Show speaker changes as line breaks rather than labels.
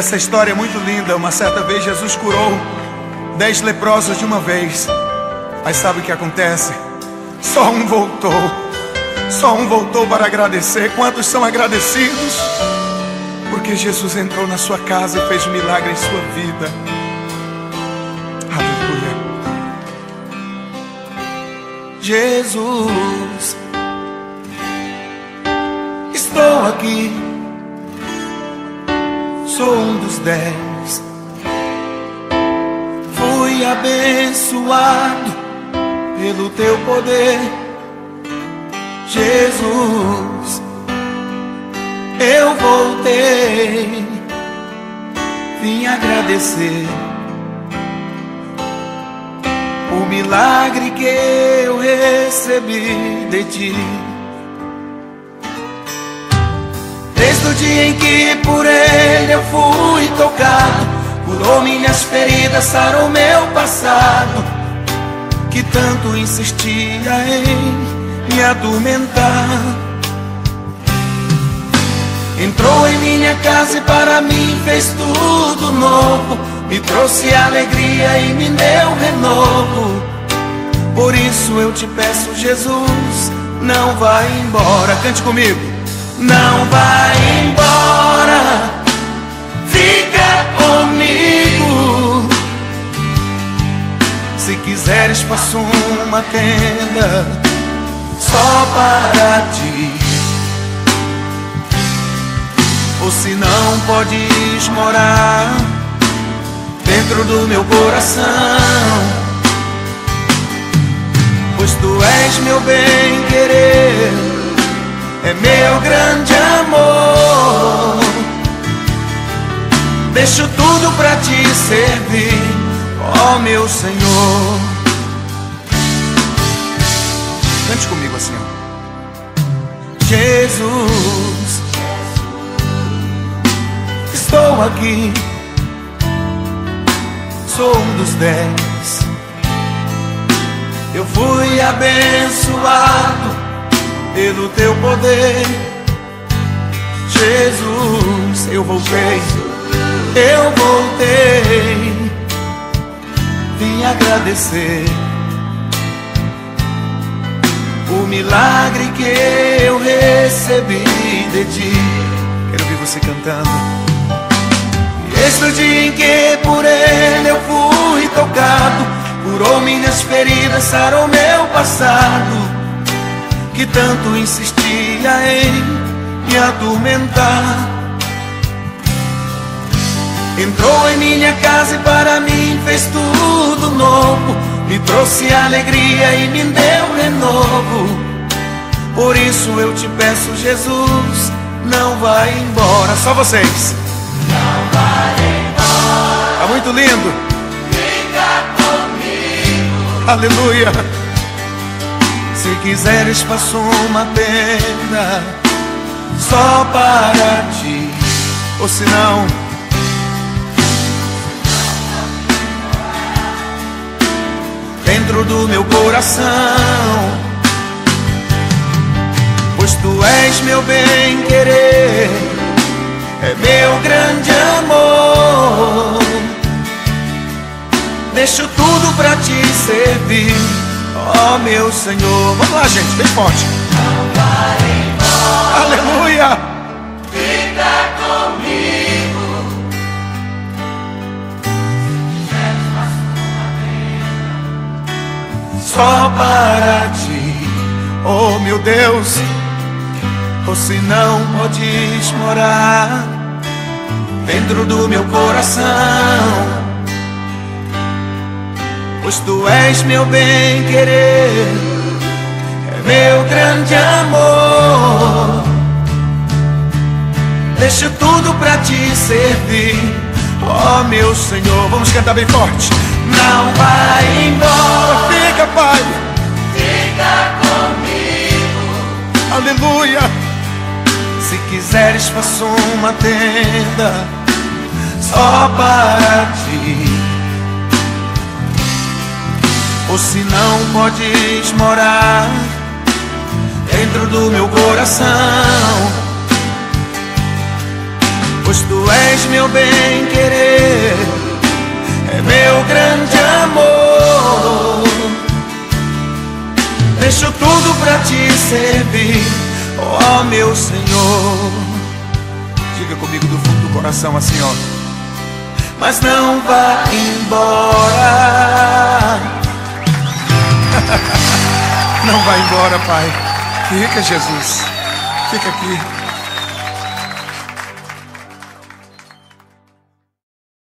Essa história é muito linda. Uma certa vez Jesus curou dez leprosos de uma vez. Mas sabe o que acontece? Só um voltou. Só um voltou para agradecer. Quantos são agradecidos? Porque Jesus entrou na sua casa e fez um milagre em sua vida. Aleluia. Jesus, estou aqui. Sou um dos dez. Fui abençoado pelo teu poder, Jesus. Eu voltei, vim agradecer o milagre que eu recebi de ti. Desde o dia em que por ele eu fui tocado, curou minhas feridas, sarou meu passado, que tanto insistia em me atormentar. Entrou em minha casa e para mim fez tudo novo. Me trouxe alegria e me deu renovo. Por isso eu te peço, Jesus, não vai embora. Cante comigo. Não vai embora. Fica comigo. Se quiseres, faço uma tenda só para ti ou se não podes morar dentro do meu coração, pois tu és meu bem é meu grande amor. Deixo tudo para te servir, ó meu Senhor. Cante comigo assim, ó. Jesus estou aqui. Sou um dos dez. Eu fui abençoado pelo teu poder. Jesus, eu voltei. Eu voltei. Vim agradecer o milagre que eu recebi de ti. Quero ver você cantando. Desde o dia em que por ele eu fui tocado, curou minhas feridas, sarou meu passado, que tanto insistia em me atormentar. Entrou em minha casa e para mim fez tudo novo, me trouxe alegria e me deu renovo. Por isso eu te peço, Jesus, não vai embora. Só vocês.
Não vai embora.
Tá muito lindo.
Fica comigo.
Aleluia. Se quiseres, faço uma tenda só para ti. Ou se não, dentro do meu coração. Pois tu és meu bem querer, é meu grande amor. Deixo tudo pra te servir, ó meu Senhor. Vamos lá, gente, bem forte.
Não vai embora.
Aleluia.
Fica comigo.
só para ti, oh meu Deus. Se não podes morar dentro do meu coração, pois tu és meu bem querer, é meu grande amor. Deixo tudo pra te servir, ó meu Senhor. Vamos cantar bem forte. Não vai embora, fica, Pai.
Fica comigo.
Aleluia. Se quiseres, faço uma tenda só para ti. Ou se não podes morar dentro do meu coração, pois tu és meu bem-querer, é meu grande amor. Deixo tudo pra te servir, ó meu Senhor. Diga comigo do fundo do coração assim, ó. Mas não vá embora. Não vá embora, Pai. Fica, Jesus. Fica aqui.